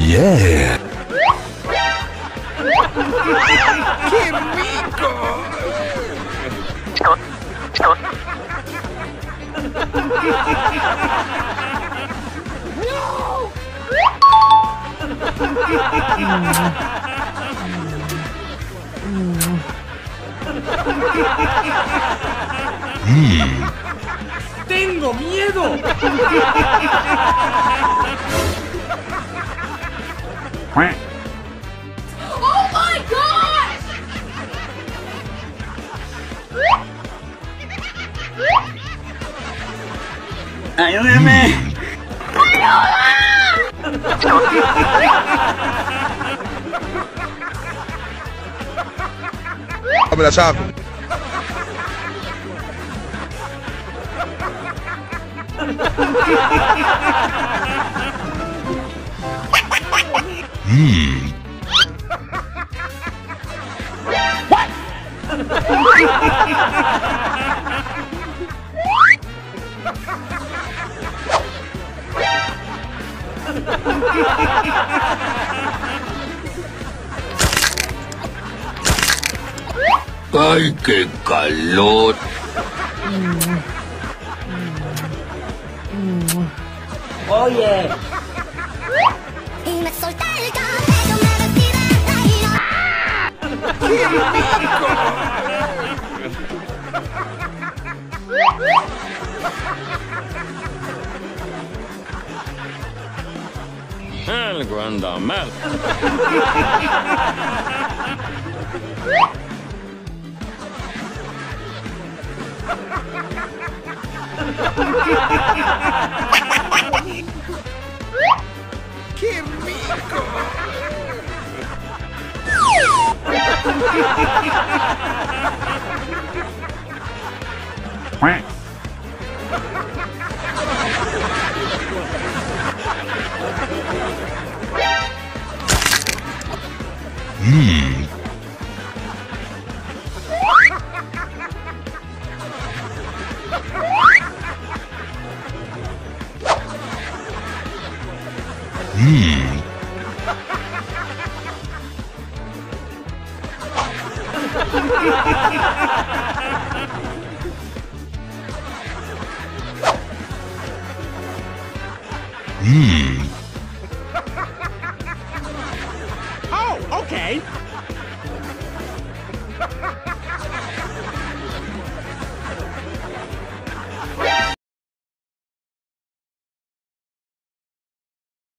Yeah. ¡Qué rico! ¡Tengo miedo! ¡Ayúdeme! ¡Ayuda! Me la saco. Hmm. ¡Ay, qué calor! Oye, el cabello, me vestí de Mmm. Mmm. Mmm. okay.